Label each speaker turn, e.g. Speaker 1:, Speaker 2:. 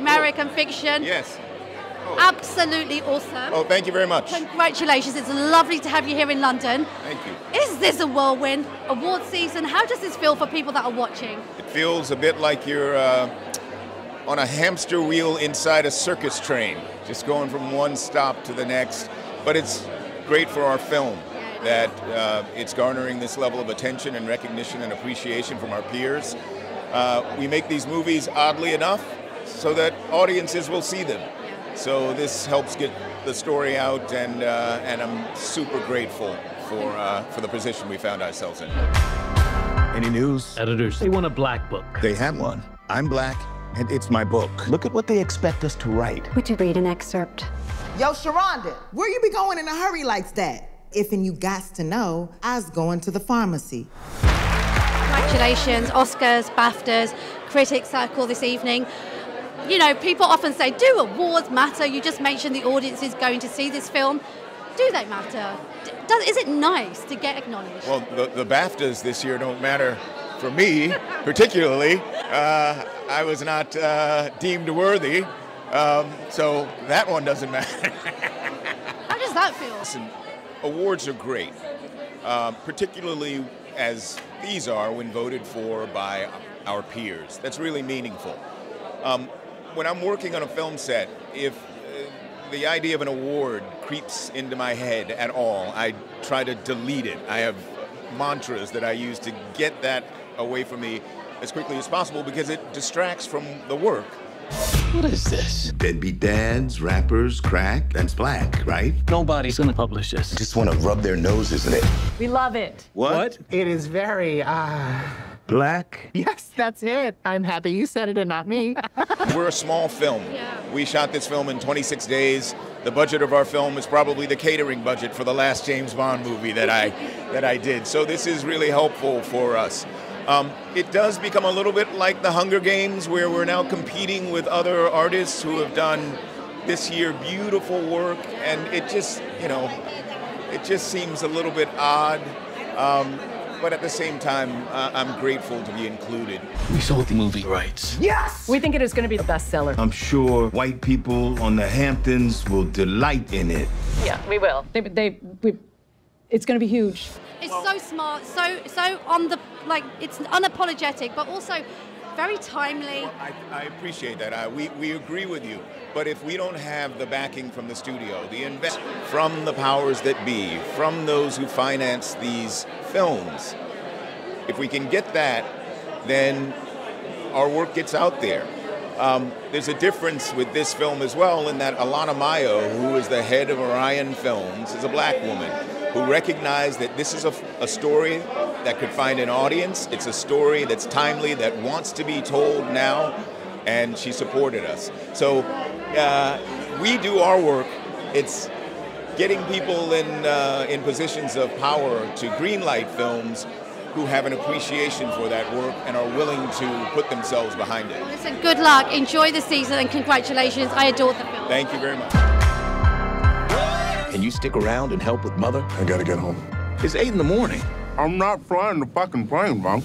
Speaker 1: American Fiction.
Speaker 2: Yes.
Speaker 1: Absolutely awesome.
Speaker 2: Oh, thank you very much.
Speaker 1: Congratulations. It's lovely to have you here in London.
Speaker 2: Thank you.
Speaker 1: Is this a whirlwind award season? How does this feel for people that are watching?
Speaker 2: It feels a bit like you're uh, on a hamster wheel inside a circus train, just going from one stop to the next. But it's great for our film that uh, it's garnering this level of attention and recognition and appreciation from our peers. Uh, we make these movies oddly enough so that audiences will see them. So this helps get the story out, and uh, and I'm super grateful for uh, for the position we found ourselves in.
Speaker 3: Any news?
Speaker 4: Editors, they want a black book.
Speaker 3: They have one. I'm black, and it's my book. Look at what they expect us to write.
Speaker 5: Would you read an excerpt?
Speaker 6: Yo, Sharonda, where you be going in a hurry like that? If and you got to know, I was going to the pharmacy.
Speaker 1: Congratulations, Oscars, BAFTAs, Critics Circle this evening. You know, people often say, do awards matter? You just mentioned the audience is going to see this film. Do they matter? Does, is it nice to get acknowledged?
Speaker 2: Well, the, the BAFTAs this year don't matter for me, particularly. Uh, I was not uh, deemed worthy, um, so that one doesn't matter.
Speaker 1: How does that feel?
Speaker 2: Listen, awards are great, uh, particularly as these are when voted for by our peers. That's really meaningful. Um, when I'm working on a film set, if uh, the idea of an award creeps into my head at all, I try to delete it. I have mantras that I use to get that away from me as quickly as possible because it distracts from the work.
Speaker 3: What is this? Deadbeat dads, rappers, crack, and black, right?
Speaker 4: Nobody's gonna publish this.
Speaker 3: Just want to rub their noses in it.
Speaker 7: We love it.
Speaker 3: What?
Speaker 8: It is very, uh.
Speaker 3: Black?
Speaker 8: Yes, that's it. I'm happy you said it and not me.
Speaker 2: We're a small film.
Speaker 1: Yeah.
Speaker 2: We shot this film in 26 days. The budget of our film is probably the catering budget for the last James Bond movie that I that I did. So this is really helpful for us. Um, it does become a little bit like the Hunger Games, where we're now competing with other artists who have done this year beautiful work, and it just, you know, it just seems a little bit odd. Um, but at the same time, uh, I'm grateful to be included.
Speaker 4: We sold the movie rights.
Speaker 6: Yes!
Speaker 7: We think it is going to be a bestseller.
Speaker 3: I'm sure white people on the Hamptons will delight in it.
Speaker 7: Yeah, we will. They, they, we, it's going to be huge.
Speaker 1: It's so smart, so so on the like. It's unapologetic, but also very timely.
Speaker 2: I, I appreciate that. I, we, we agree with you. But if we don't have the backing from the studio, the invest from the powers that be, from those who finance these films, if we can get that, then our work gets out there. Um, there's a difference with this film as well in that Alana Mayo, who is the head of Orion Films, is a black woman who recognized that this is a, a story that could find an audience. It's a story that's timely, that wants to be told now, and she supported us. So uh, we do our work. It's getting people in uh, in positions of power to greenlight films who have an appreciation for that work and are willing to put themselves behind it.
Speaker 1: Listen, good luck, enjoy the season, and congratulations. I adore the film.
Speaker 2: Thank you very much.
Speaker 3: Can you stick around and help with Mother?
Speaker 9: I gotta get home.
Speaker 3: It's 8 in the morning.
Speaker 9: I'm not flying the fucking plane, bro.